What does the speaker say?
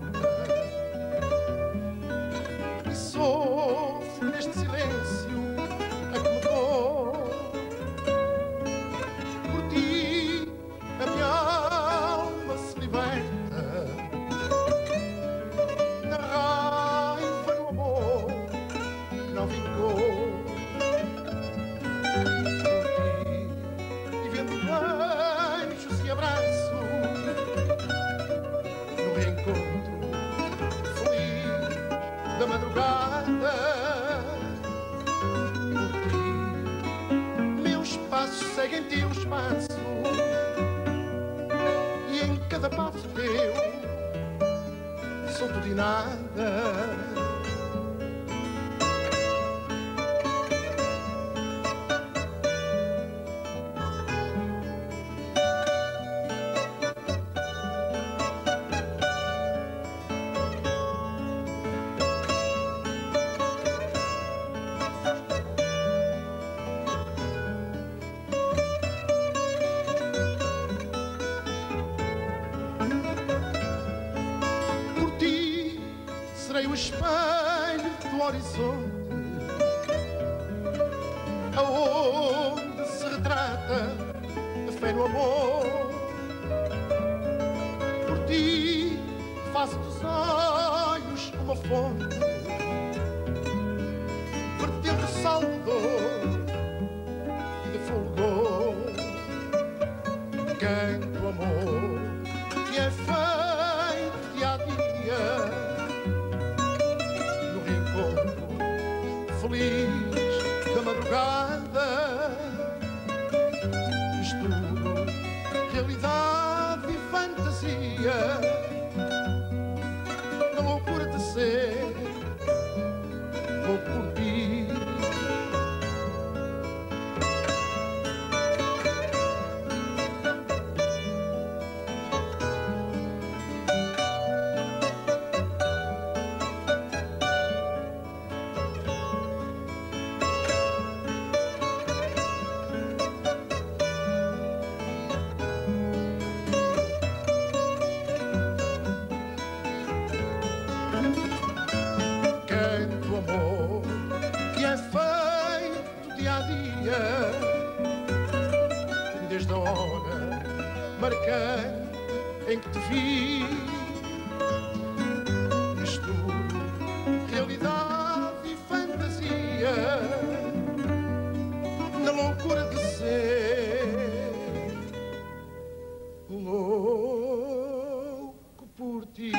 Thank you. madrugada. ti, meus passos seguem teus passos, e em cada passo teu, tudo de nada. Serei o espelho do horizonte. Aonde se retrata a fé no amor. Por ti faço dos olhos uma fonte. Vertendo salvador desde a hora marcante em que te vi. Misturo realidade e fantasia na loucura de ser louco por ti